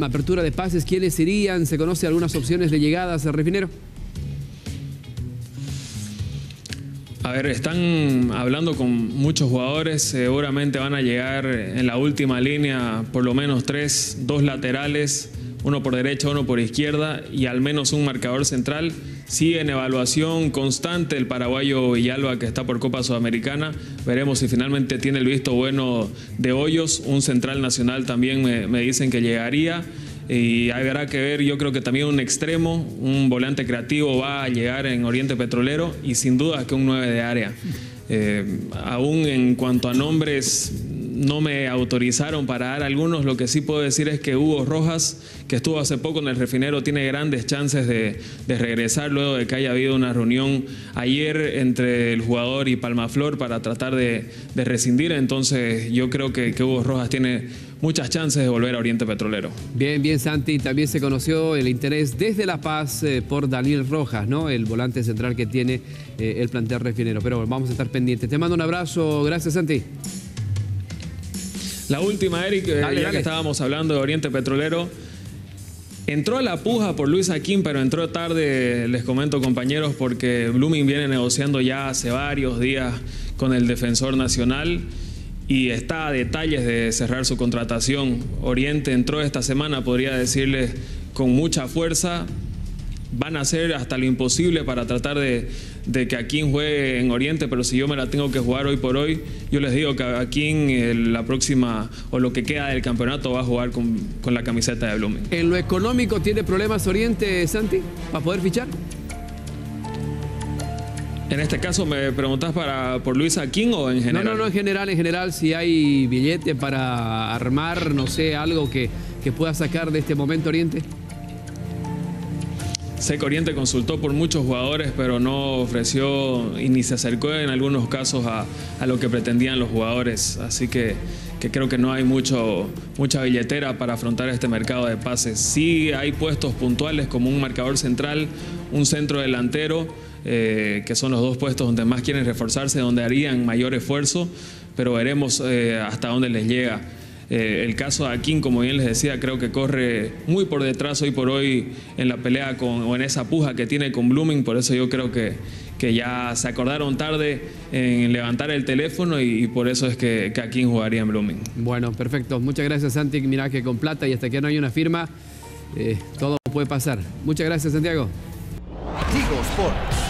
apertura de pases, ¿quiénes irían? ¿Se conoce algunas opciones de llegadas al refinero? A ver, están hablando con muchos jugadores, seguramente van a llegar en la última línea por lo menos tres, dos laterales, uno por derecha, uno por izquierda y al menos un marcador central. Sigue en evaluación constante el paraguayo Villalba que está por Copa Sudamericana. Veremos si finalmente tiene el visto bueno de Hoyos. Un central nacional también me, me dicen que llegaría. Y habrá que ver, yo creo que también un extremo, un volante creativo va a llegar en Oriente Petrolero y sin duda que un 9 de área. Eh, aún en cuanto a nombres, no me autorizaron para dar algunos. Lo que sí puedo decir es que Hugo Rojas, que estuvo hace poco en el refinero, tiene grandes chances de, regresar luego de que haya habido una reunión ayer entre el jugador y Palmaflor para tratar de, rescindir. Entonces yo creo que, Hugo Rojas tiene muchas chances de volver a Oriente Petrolero. Bien, bien, Santi. También se conoció el interés desde La Paz eh, por Daniel Rojas, ¿no? El volante central que tiene eh, el plantel refinero. Pero vamos a estar pendientes. Te mando un abrazo. Gracias, Santi. La última, Eric, eh, ya que estábamos hablando de Oriente Petrolero. Entró a la puja por Luis Aquín, pero entró tarde, les comento compañeros, porque Blooming viene negociando ya hace varios días con el defensor nacional y está a detalles de cerrar su contratación. Oriente entró esta semana, podría decirles, con mucha fuerza, van a hacer hasta lo imposible para tratar de, que Akin juegue en Oriente, pero si yo me la tengo que jugar hoy por hoy, yo les digo que Akin eh, la próxima o lo que queda del campeonato va a jugar con, la camiseta de Blooming. ¿En lo económico tiene problemas Oriente, Santi, para poder fichar? En este caso, ¿me preguntas para, por Luis Aquín o en general? No, no, no, en general, en general, si hay billete para armar, no sé, algo que, que pueda sacar de este momento Oriente. Sé que Oriente consultó por muchos jugadores, pero no ofreció y ni se acercó en algunos casos a, lo que pretendían los jugadores. Así que, creo que no hay mucho, mucha billetera para afrontar este mercado de pases. Sí hay puestos puntuales como un marcador central, un centro delantero, eh, que son los dos puestos donde más quieren reforzarse, donde harían mayor esfuerzo, pero veremos eh, hasta dónde les llega. Eh, el caso de Akin, como bien les decía, creo que corre muy por detrás hoy por hoy en la pelea con, o en esa puja que tiene con Blooming, por eso yo creo que, que ya se acordaron tarde en levantar el teléfono y, por eso es que, que Akin jugaría en Blooming. Bueno, perfecto. Muchas gracias, Santi. Mira que con plata y hasta que no hay una firma, eh, todo puede pasar. Muchas gracias, Santiago. Digo Sport.